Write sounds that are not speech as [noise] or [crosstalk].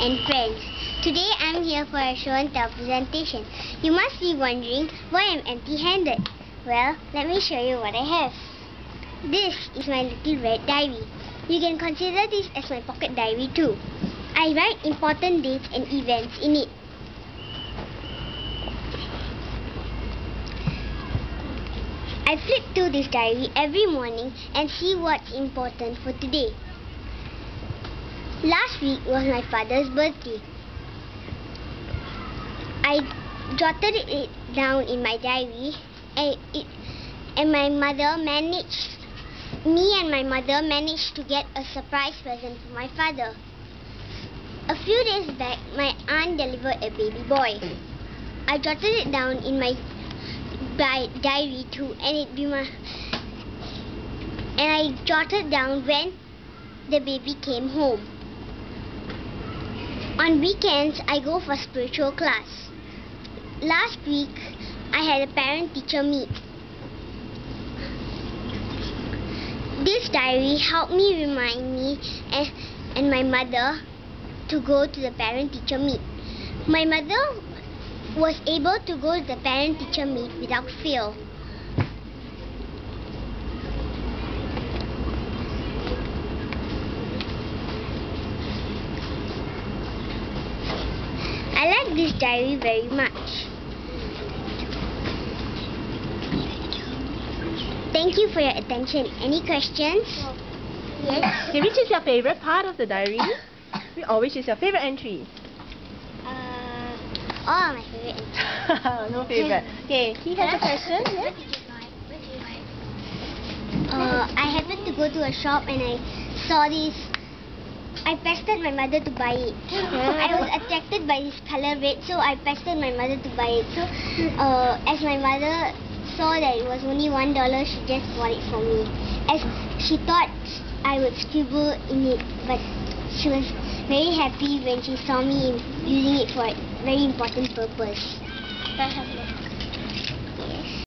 and friends. Today I'm here for a show and tell presentation. You must be wondering why I'm empty-handed. Well, let me show you what I have. This is my little red diary. You can consider this as my pocket diary too. I write important dates and events in it. I flip through this diary every morning and see what's important for today. Last week was my father's birthday. I jotted it down in my diary and, it, and my mother managed, me and my mother managed to get a surprise present for my father. A few days back, my aunt delivered a baby boy. I jotted it down in my diary too and it be my and I jotted down when the baby came home. On weekends I go for spiritual class. Last week I had a parent teacher meet. This diary helped me remind me and, and my mother to go to the parent teacher meet. My mother was able to go to the parent-teacher meet without fail. I like this diary very much. Thank you for your attention. Any questions? Yes. Okay, which is your favorite part of the diary? or which is your favorite entry? Uh, all my favorite entries. [laughs] no favorite. Okay, he has a question. Uh, I happened to go to a shop and I saw this. I pestered my mother to buy it. [laughs] I was attracted by this color red, so I pestered my mother to buy it. So, uh, as my mother saw that it was only one dollar, she just bought it for me. As she thought I would scribble in it, but she was very happy when she saw me using it for a very important purpose.